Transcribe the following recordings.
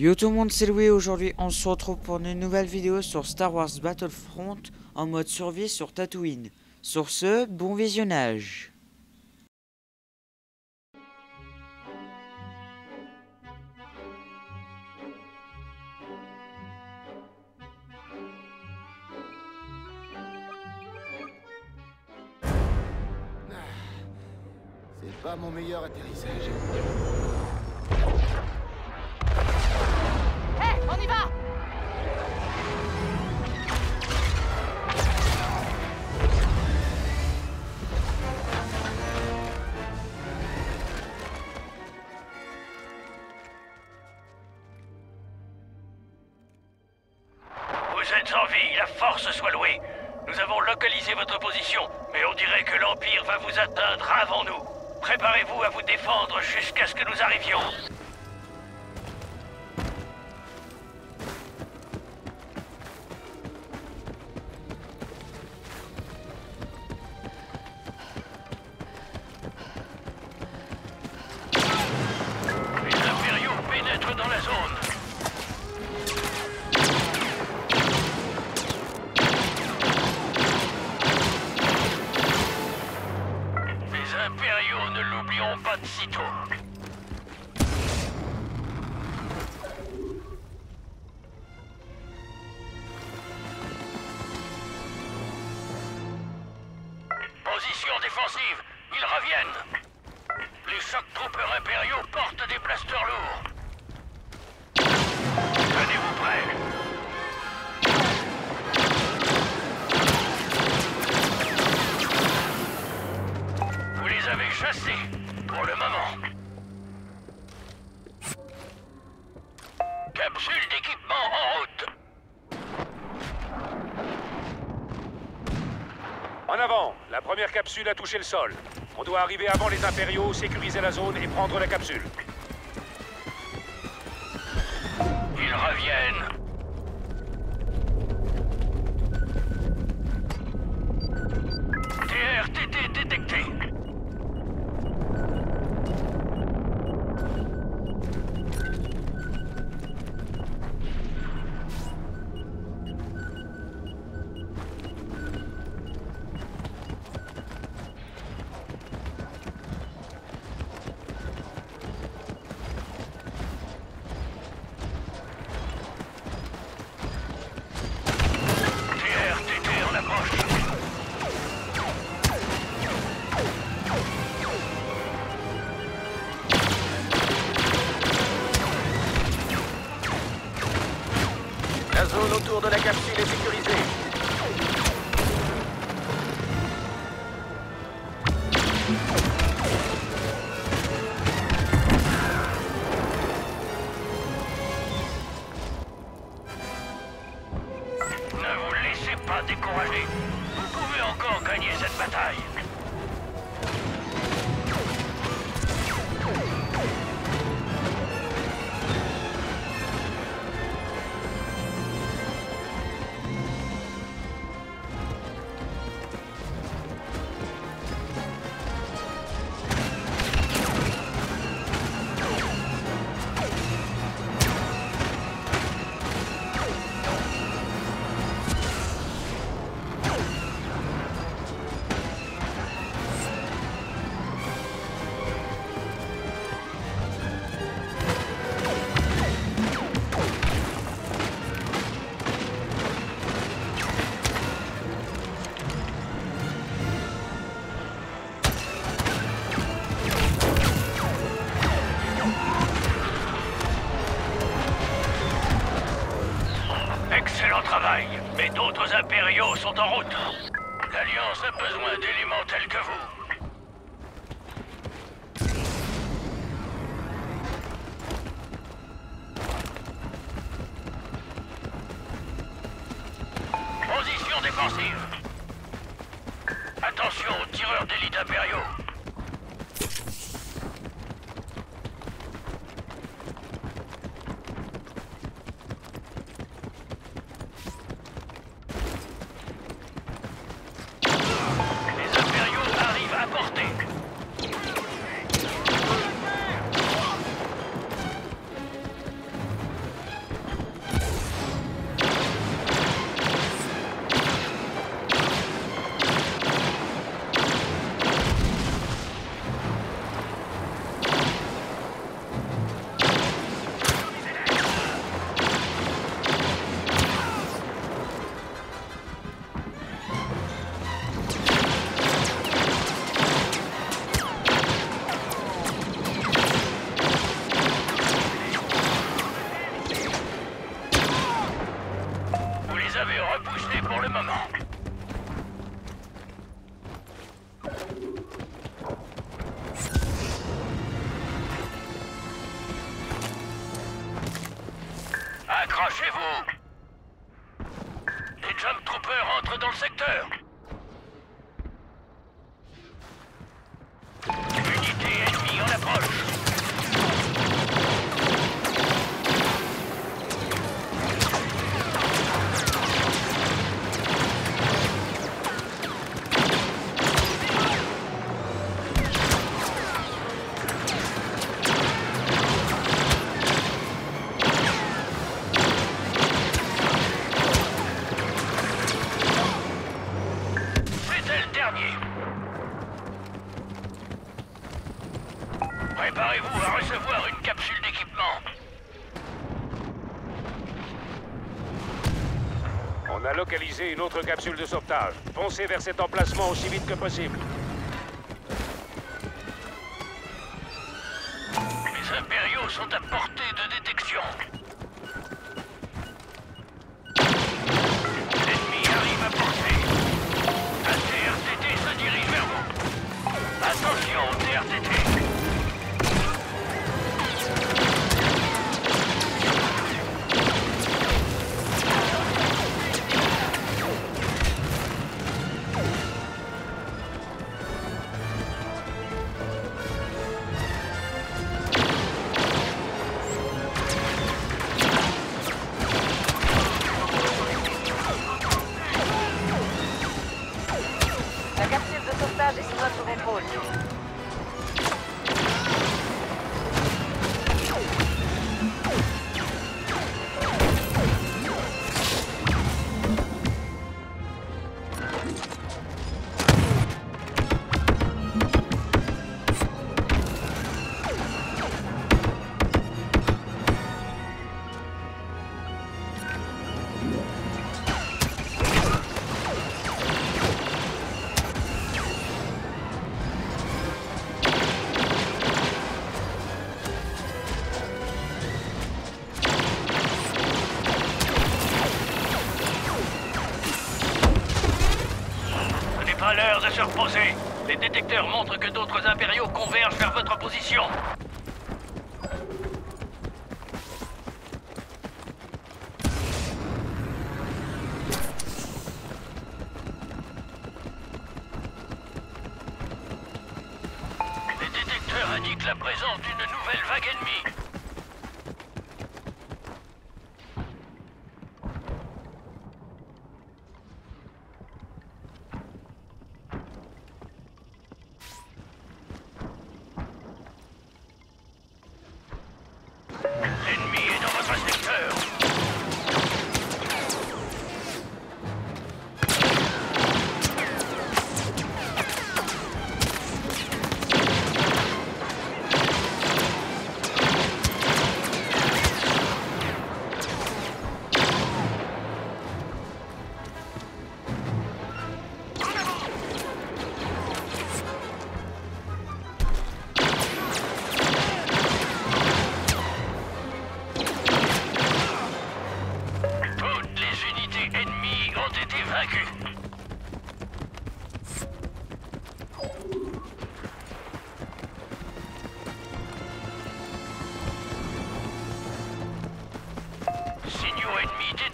Yo tout le monde, c'est Louis. Aujourd'hui, on se retrouve pour une nouvelle vidéo sur Star Wars Battlefront en mode survie sur Tatooine. Sur ce, bon visionnage. C'est pas mon meilleur atterrissage. Les avez chassés, pour le moment. Capsule d'équipement en route. En avant La première capsule a touché le sol. On doit arriver avant les impériaux, sécuriser la zone et prendre la capsule. Ils reviennent. Pas décourager. Vous pouvez encore gagner cette bataille. Impériaux capsule de sauvetage. Foncez vers cet emplacement aussi vite que possible. Les impériaux sont à portée de détection. Reposer. Les détecteurs montrent que d'autres impériaux convergent vers votre position. join me today.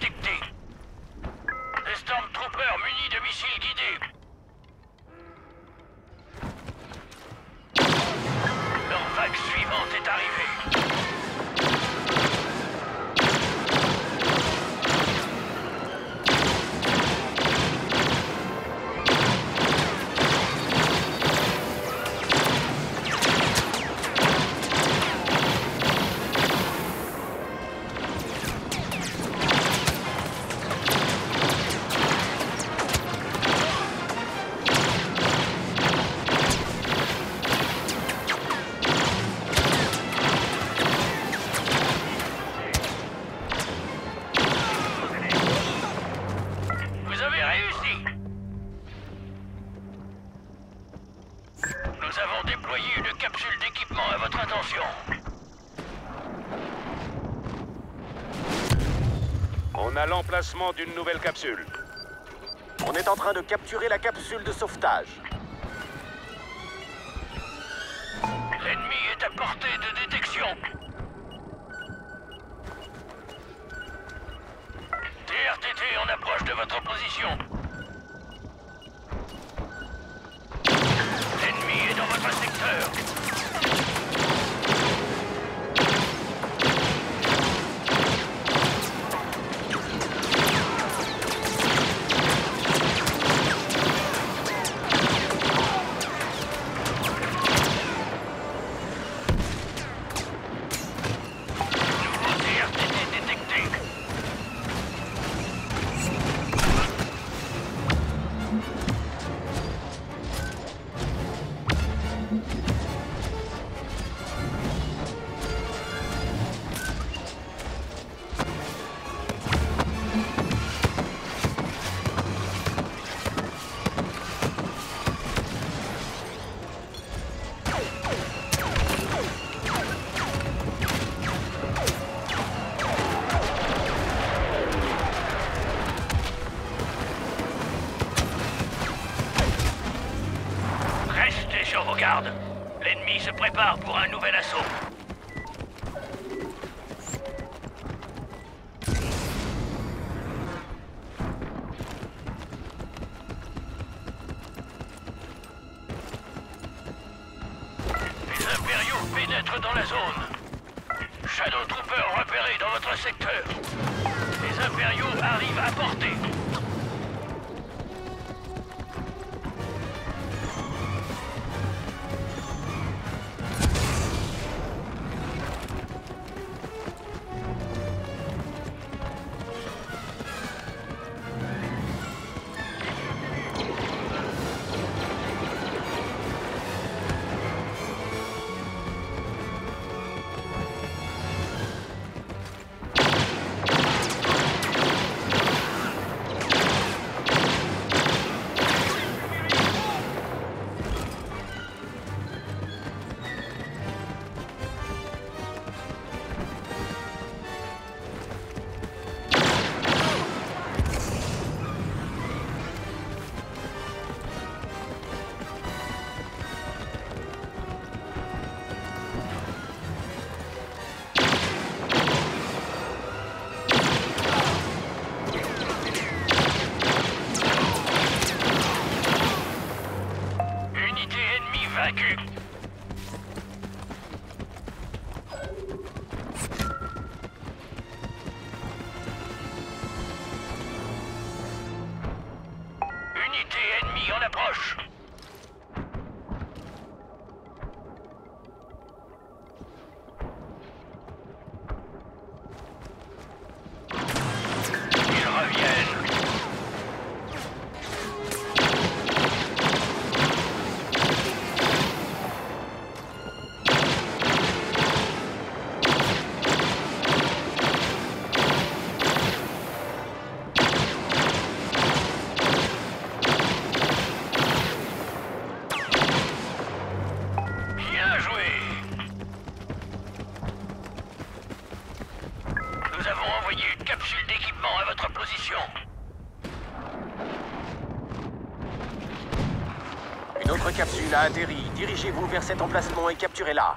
D'une nouvelle capsule. On est en train de capturer la capsule de sauvetage. L'ennemi est à portée de détection. Stormtroopers repérés dans votre secteur. Les impériaux arrivent à portée. la poche Notre capsule a atterri. Dirigez-vous vers cet emplacement et capturez-la.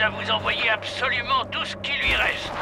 à vous envoyer absolument tout ce qui lui reste.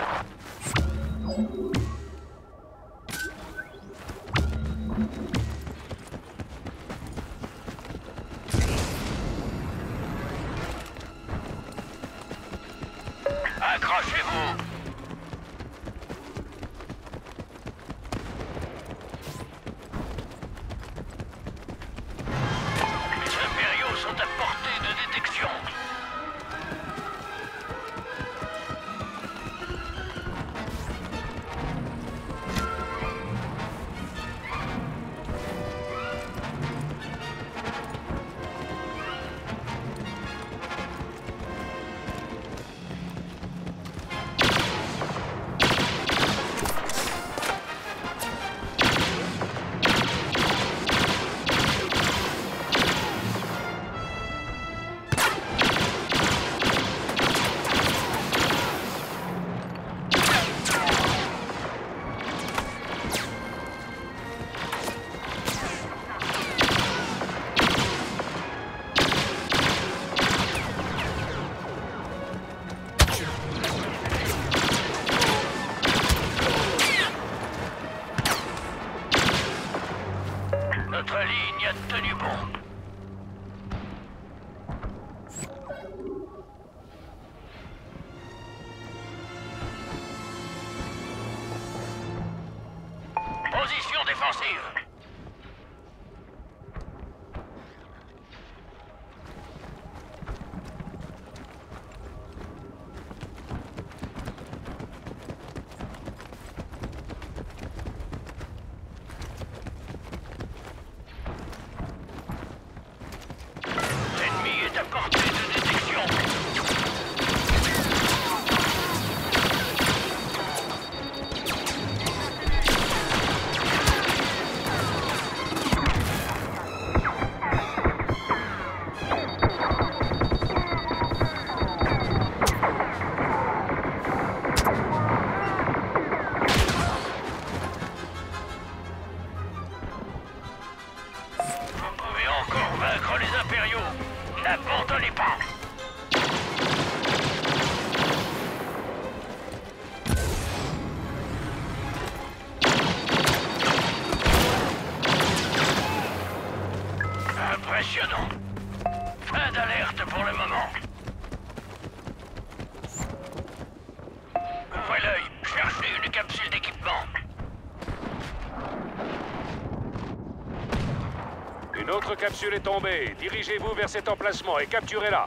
Capsule est tombée. Dirigez-vous vers cet emplacement et capturez-la.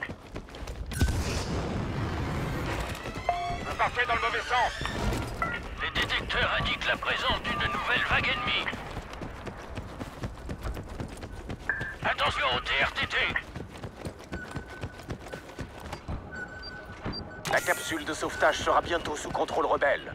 Partez dans le mauvais sens. Les détecteurs indiquent la présence d'une nouvelle vague ennemie. Attention au TRTT. La capsule de sauvetage sera bientôt sous contrôle rebelle.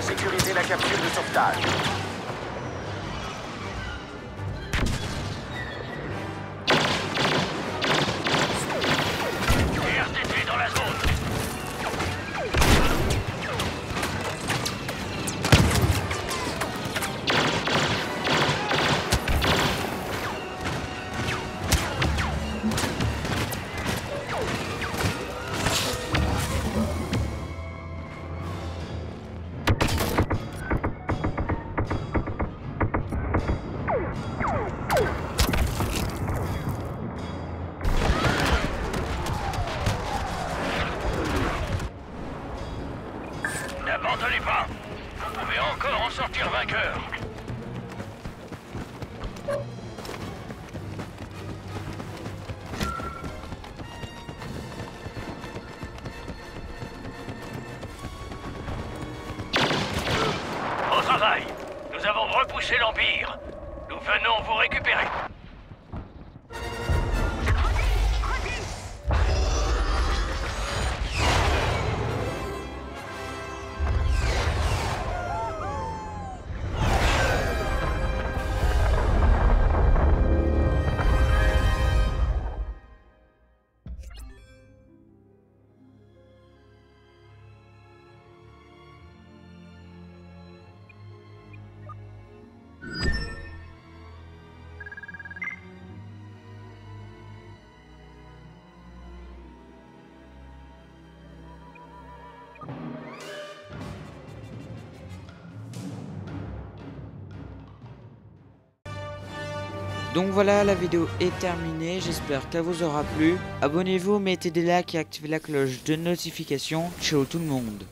Sécurisé la capsule de sauvetage. Sortir vainqueur. Donc voilà, la vidéo est terminée, j'espère qu'elle vous aura plu. Abonnez-vous, mettez des likes et activez la cloche de notification. Ciao tout le monde